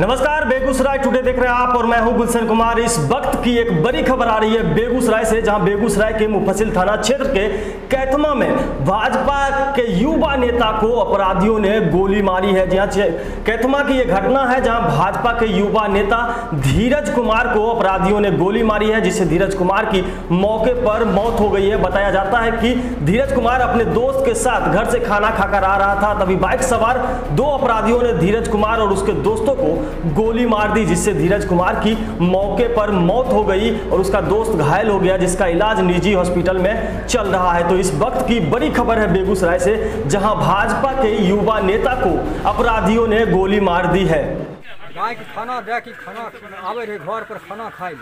नमस्कार, बेगूसराय टुडे देख रहे हैं आप और मैं हूँ गुलशन कुमार। इस वक्त की एक बड़ी खबर आ रही है बेगूसराय से, जहाँ बेगूसराय के मुफसिल थाना क्षेत्र के कैथमा में भाजपा के युवा नेता को अपराधियों ने गोली मारी है। जहाँ कैथमा की यह घटना है, जहाँ भाजपा के युवा नेता धीरज कुमार को अपराधियों ने गोली मारी है, जिससे धीरज कुमार की मौके पर मौत हो गई है। बताया जाता है कि धीरज कुमार अपने दोस्त के साथ घर से खाना खाकर आ रहा था, तभी बाइक सवार दो अपराधियों ने धीरज कुमार और उसके दोस्तों को गोली मार दी, जिससे धीरज कुमार की मौके पर मौत हो गई और उसका दोस्त घायल हो गया, जिसका इलाज निजी हॉस्पिटल में चल रहा है। तो इस वक्त की बड़ी खबर है बेगूसराय से, जहाँ भाजपा के युवा नेता को अपराधियों ने गोली मार दी है। घर पर, खाना खाए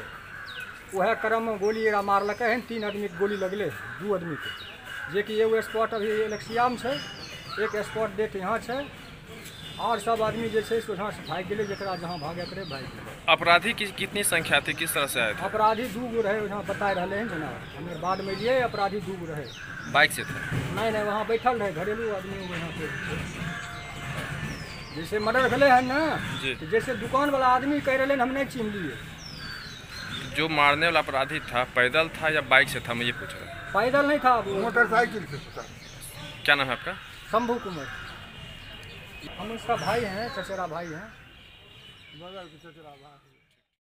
वह क्रम में गोली एरा मारलक है तीन आदमी के गोली लगले, दू आदमी के जे कि एगो स्पॉट अभी इलेक्सिया में एक स्पॉट डेट यहाँ है और सब आदमी जैसे वहाँ से भाग गए जरा जहाँ भागे करे भाग गए अपराधी की कितनी संख्या थी? किस तरह से आए थे? अपराधी दू गो रहे वहाँ बता रहे हैं जना। हमें बाद में लिए अपराधी दू गो रहे। बाइक से थे? नहीं नहीं वहाँ बैठल रहे घरेलू आदमी वहाँ पे। जैसे मर्डर भले है ना जी। तो जैसे दुकान वाला आदमी कह रहे हम नहीं चिन्ह लिए जो मारने वाला अपराधी था पैदल था या बाइक से था मैं ये पूछ रहा हूँ। पैदल नहीं था मोटरसाइकिल से था। क्या नाम है आपका? शंभू कुमार। हम उसका भाई हैं चचेरा भाई हैं। बगल के चचेरा भाई।